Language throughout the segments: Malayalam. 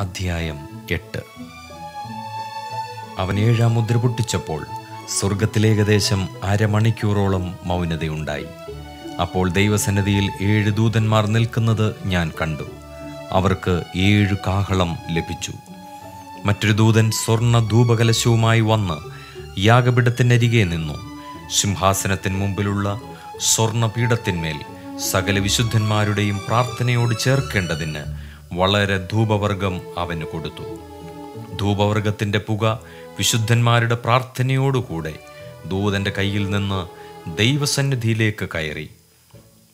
അധ്യായം എട്ട്. അവൻ ഏഴാം മുദ്ര പൊട്ടിച്ചപ്പോൾ സ്വർഗത്തിൽ ഏകദേശം അരമണിക്കൂറോളം മൗനതയുണ്ടായി. അപ്പോൾ ദൈവസന്നിധിയിൽ ഏഴ് ദൂതന്മാർ നിൽക്കുന്നത് ഞാൻ കണ്ടു. അവർക്ക് ഏഴ് കാഹളം ലഭിച്ചു. മറ്റൊരു ദൂതൻ സ്വർണ ധൂപകലശവുമായി വന്ന് യാഗപീഠത്തിനരികെ നിന്നു. സിംഹാസനത്തിന് മുമ്പിലുള്ള സ്വർണപീഠത്തിന്മേൽ സകല വിശുദ്ധന്മാരുടെയും പ്രാർത്ഥനയോട് ചേർക്കേണ്ടതിന് വളരെ ധൂപവർഗം അവന് കൊടുത്തു. ധൂപവർഗത്തിന്റെ പുക വിശുദ്ധന്മാരുടെ പ്രാർത്ഥനയോടുകൂടെ ദൂതന്റെ കയ്യിൽ നിന്ന് ദൈവസന്നിധിയിലേക്ക് കയറി.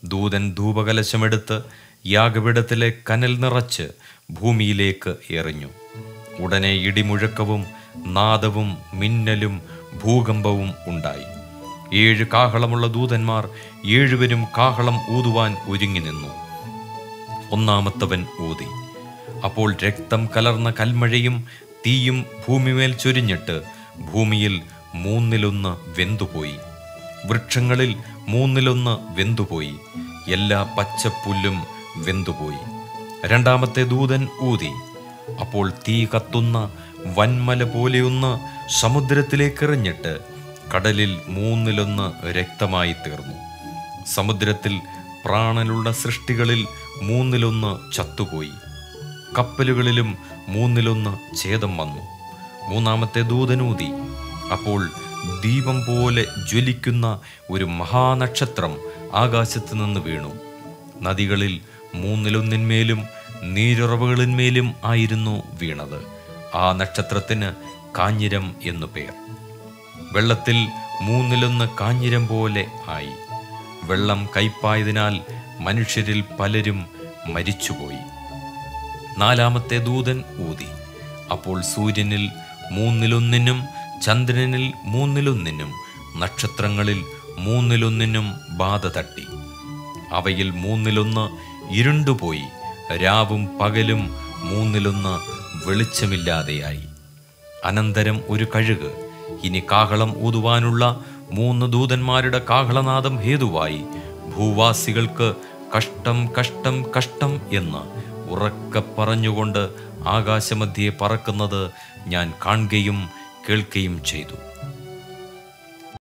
ദൂതൻ ധൂപകലശമെടുത്ത് യാഗപീഠത്തിലെ കനൽ നിറച്ച് ഭൂമിയിലേക്ക് എറിഞ്ഞു. ഉടനെ ഇടിമുഴക്കവും നാദവും മിന്നലും ഭൂകമ്പവും ഉണ്ടായി. ഏഴ് കാഹളമുള്ള ദൂതന്മാർ ഏഴുവരും കാഹളം ഊതുവാൻ ഒരുങ്ങി നിന്നു. ഒന്നാമത്തവൻ ഊതി. അപ്പോൾ രക്തം കലർന്ന കൽമഴയും തീയും ഭൂമിമേൽ ചൊരിഞ്ഞിട്ട് ഭൂമിയിൽ മൂന്നിലൊന്ന് വെന്തുപോയി. വൃക്ഷങ്ങളിൽ മൂന്നിലൊന്ന് വെന്തുപോയി. എല്ലാ പച്ചപ്പുല്ലും വെന്തുപോയി. രണ്ടാമത്തെ ദൂതൻ ഊതി. അപ്പോൾ തീ കത്തുന്ന വൻമല പോലെയൊന്ന് സമുദ്രത്തിലേക്കെറിഞ്ഞിട്ട് കടലിൽ മൂന്നിലൊന്ന് രക്തമായി തീർന്നു സമുദ്രത്തിൽ പ്രാണനുള്ള സൃഷ്ടികളിൽ മൂന്നിലൊന്ന് ചത്തുപോയി. കപ്പലുകളിലും മൂന്നിലൊന്ന് ഛേദം വന്നു. മൂന്നാമത്തെ ദൂതനൂതി. അപ്പോൾ ദീപം പോലെ ജ്വലിക്കുന്ന ഒരു മഹാനക്ഷത്രം ആകാശത്ത് നിന്ന് വീണു. നദികളിൽ മൂന്നിലൊന്നിന്മേലും നീരുറവുകളിന്മേലും ആയിരുന്നു വീണത്. ആ നക്ഷത്രത്തിന് കാഞ്ഞിരം എന്നു പേർ. വെള്ളത്തിൽ മൂന്നിലൊന്ന് കാഞ്ഞിരം പോലെ ആയി. വെള്ളം കയ്പായതിനാൽ മനുഷ്യരിൽ പലരും മരിച്ചുപോയി. നാലാമത്തെ ദൂതൻ ഊതി. അപ്പോൾ സൂര്യനിൽ മൂന്നിലൊന്നിനും ചന്ദ്രനിൽ മൂന്നിലൊന്നിനും നക്ഷത്രങ്ങളിൽ മൂന്നിലൊന്നിനും ബാധ തട്ടി. അവയിൽ മൂന്നിലൊന്ന് ഇരുണ്ടുപോയി. രാവും പകലും മൂന്നിലൊന്ന് വെളിച്ചമില്ലാതെയായി. അനന്തരം ഒരു കഴുക്. ഇനി കാഹളം ഊതുവാനുള്ള മൂന്ന് ദൂതന്മാരുടെ കാഹളനാദം ഹേതുവായി. ഭൂവാസികൾക്ക് കഷ്ടം കഷ്ടം കഷ്ടം എന്ന് ഉറക്കെ പറഞ്ഞുകൊണ്ട് ആകാശമധ്യേ പറക്കുന്നത് ഞാൻ കാണുകയും കേൾക്കുകയും ചെയ്തു.